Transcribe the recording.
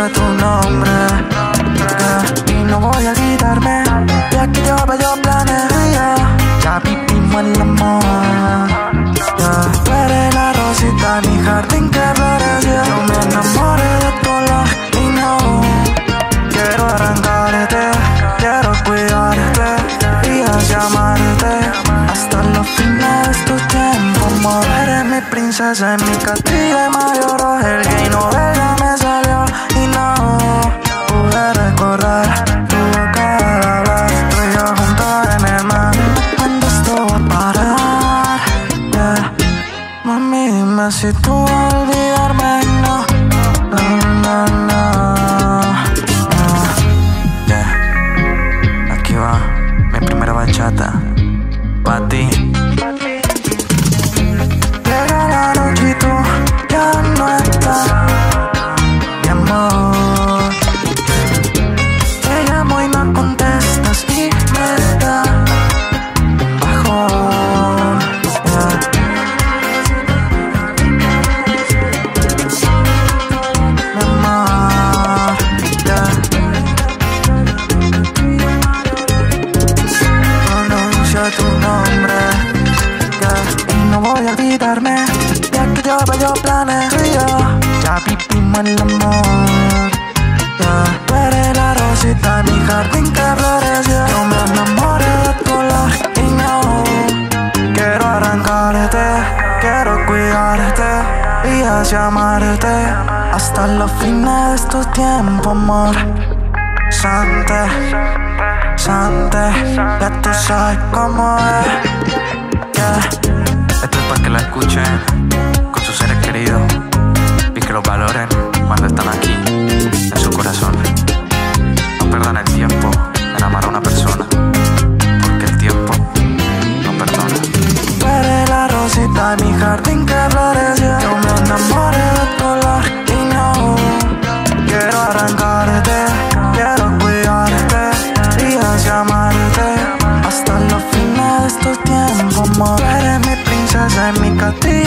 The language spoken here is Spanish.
siempre tu nombre. Yeah. Y no voy a olvidarme, ya que yo veo planes. Ya vivimos el amor. Yeah. Tú eres la rosita, mi jardín que florece. Yo me enamoré de tu olor y no quiero arrancarte, quiero cuidarte y así amarte hasta los fines de tu tiempo. Amor, eres mi princesa, en mi castillo mayor el que no Mami, dime si tú olvidarme, no No, no, no, Tu nombre, yeah. Y no voy a olvidarme, ya que yo yo planes yo. Ya vivimos el amor, yeah. Tú eres la rosita, mi jardín que floreció. Yo me enamoré de tu no. Quiero arrancarte, quiero cuidarte y así amarte hasta los fines de tu tiempo, amor. Sante, interesante. Ya tú sabes cómo es. Esto es para que la escuchen con sus seres queridos y que los valoren cuando están aquí, en su corazón. No perdan el tiempo en amar a una persona, porque el tiempo no perdona. La rosita de mi jardín que floreció. Yo me enamoré. make a thing